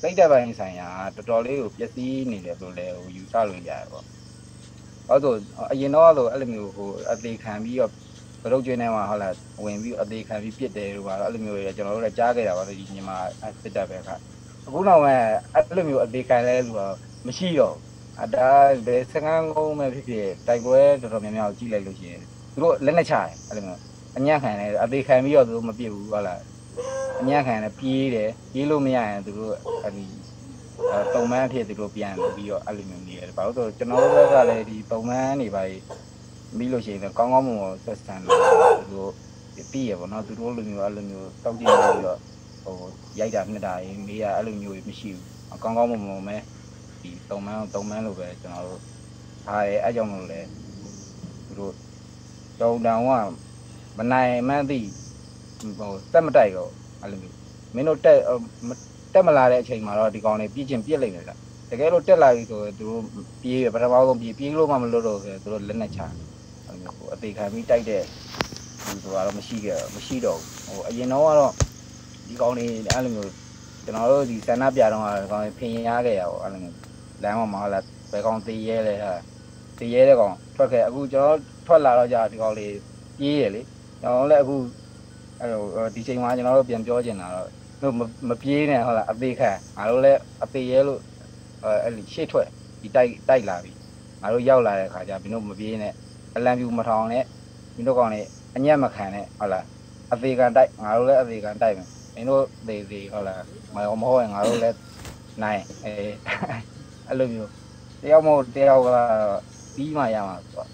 စိတ်တက်ပိုင်းဆိုင်ရာတော်တော်လေးကိုပျက်စီးနေတယ်လို့လည်းဟိုယူဆလို့ရတယ်ပေါ့ဟုတ်ဆိုအရင်တော့ဆိုအဲ့လိုမျိုးဟိုအသေးခံပြီးတော့ဘရုပ်ကျွေးနေမှာဟုတ်လားဝင်ပြီးအသေးခံပြီးပြစ်တယ်လို့ပါတော့အဲ့လိုမျိုးတွေကျွန်တော်တို့လည်းကြားခဲ့တာပါဒီမြန်မာစစ်တပ်ဘက်ကအခုနောက်မှအဲ့လိုမျိုးအသေးခံလဲလို့တော့မရှိတော့အဒါဘယ်စကန်းကုန်းမဲ့ဖြစ်ဖြစ်တိုက်ပွဲတော်တော်များများကိုကြည့်လိုက်လို့ရှိရင်သူတို့လက်နဲ့ချတယ်အဲ့လိုမျိုးအညံ့ခံတယ်အသေးခံပြီးတော့သူတို့မပြစ်ဘူးဟုတ်လား အညံ့ခံတယ်ပြေးတယ်ပြေးလို့မရရင်သူတို့အဲ့ဒီအဲတုံမန်းအဖြစ်သူတို့ပြန်ပြီးတော့အဲ့လိုမျိုးနေတယ်ဘာလို့ဆိုကျွန်တော်တို့ဘက်ကလည်းဒီတုံမန်းနေပါပြီးလို့ရှိရင်ကောင်းကောင်းမွန်မွန်ဆက်ဆံလို့သူတို့ပြီးရပါတော့သူတို့လိုမျိုးအဲ့လိုမျိုးတောက်ကြည့်ပြီးတော့ဟိုရိုက်တာနှစ်တာရေးမေးရအဲ့လိုမျိုးမရှိဘူးကောင်းကောင်းမွန်မွန်ပဲဒီတုံမန်းတုံမန်းလိုပဲကျွန်တော်တို့အားရဲအဲ့ကြောင့်မလို့လဲသူတို့တုံတောင်ကမနိုင်မှန်းသိဟိုတက်မတိုက်တော့ အဲ့လိုမျိုးမင်းတို့တက်တက်မလာတဲ့အချိန်မှာတော့ဒီကောင်တွေပြည့်ချင်းပြစ်လိုက်နေတာတကယ်လို့တက်လာပြီဆိုရင်သူတို့ပြေးပထမဆုံးပြေးပြေးလို့မှမလို့တော့ဆိုသူတို့လက်နဲ့ချအဲ့လိုမျိုးဟိုအသေးခံပြီးတိုက်တဲ့ဒီဆိုတာတော့မရှိခဲ့မရှိတော့ဘူးဟိုအရင်တော့ကတော့ဒီကောင်တွေအဲ့လိုမျိုးကျွန်တော်တို့ဒီဆန္ဒပြတော့ဒီကောင်တွေဖင်ရခဲ့ရပါအဲ့လိုမျိုးလမ်းမှာမဟုတ်လားဘယ်ကောင်သေးရဲလဲဟာသေးရဲတဲ့ကောင်ထွက်ခဲ့အခုကျွန်တော်ထွက်လာတော့ကြာဒီကောင်လေးပြေးရလေကျွန်တော်လည်းအခု အဲ့လိုဒီချိန်မှာကျွန်တော်တို့ပြန်ပြောချင်တာတော့တို့မပြေးနဲ့ဟုတ်လားအသေးခံငါတို့လည်းအသေးရဲလို့အဲ့လိုရှေ့ထွက်ဒီတိုက်တိုက်လာပြီငါတို့ရောက်လာတဲ့ခါကျမင်းတို့မပြေးနဲ့အလံပြူမထောင်နဲ့မင်းတို့ကောင်လေးအညက်မခံနဲ့ဟုတ်လားအသေးခံတိုက်ငါတို့လည်းအသေးခံတိုက်မယ်မင်းတို့သေးသေးဟုတ်လားမဟုတ်မဟုတ်ရင်ငါတို့လည်းနိုင်အဲအဲ့လိုမျိုးတယောက်မဟုတ်တယောက်ကပြီးမှရမှာဆိုတော့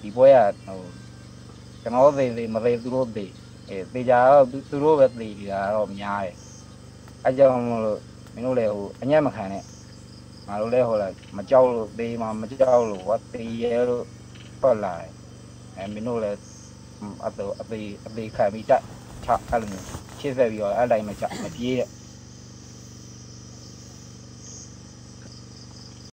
ဒီပွဲကဟိုကျွန်တော်သေးသေးမသေးသူတို့သေး အဲသေးကြတော့သူတို့ပဲသေးနေတာတော့များတယ်အဲကြောင့်မလို့မင်းတို့လည်းဟိုအညက်မခံနဲ့ငါတို့လည်းဟိုလားမကြောက်လို့သေးမှမကြောက်လို့ဝတ်သေးရဲလို့ထွက်လာတယ်အဲမင်းတို့လည်းအတော့အသေးအသေးခံပြီးတက်ချအဲ့လိုမျိုးရှေ့ဆက်ပြီးတော့အဲ့တိုင်းမချမပြေးတဲ့